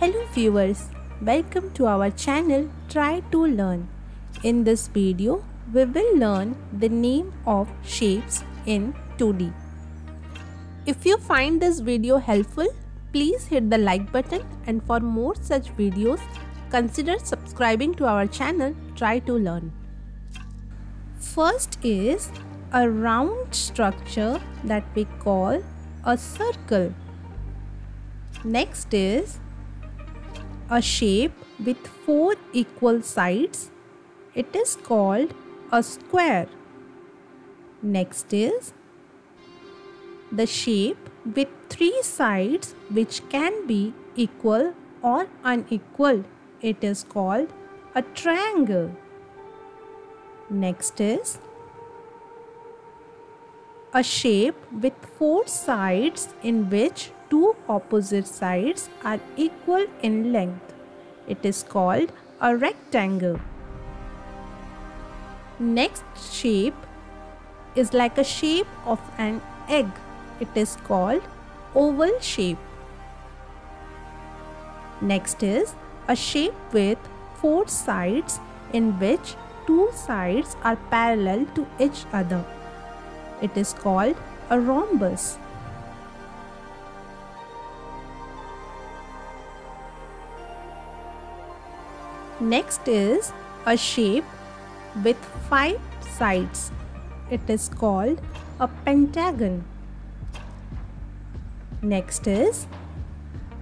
Hello viewers, welcome to our channel Try to Learn. In this video, we will learn the name of shapes in 2D. If you find this video helpful, please hit the like button and for more such videos, consider subscribing to our channel Try to Learn. First is a round structure that we call a circle. Next is a shape with four equal sides. It is called a square. Next is the shape with three sides which can be equal or unequal. It is called a triangle. Next is a shape with four sides in which two opposite sides are equal in length. It is called a rectangle. Next shape is like a shape of an egg. It is called oval shape. Next is a shape with four sides in which two sides are parallel to each other. It is called a rhombus. Next is a shape with five sides. It is called a pentagon. Next is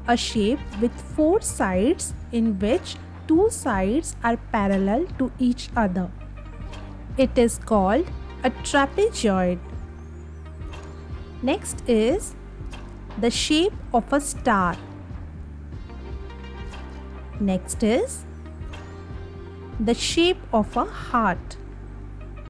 a shape with four sides in which two sides are parallel to each other. It is called a trapezoid. Next is the shape of a star. Next is the shape of a heart.